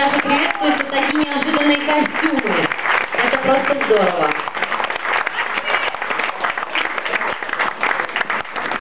Даже приветствуются такие неожиданные костюмы. Это просто здорово.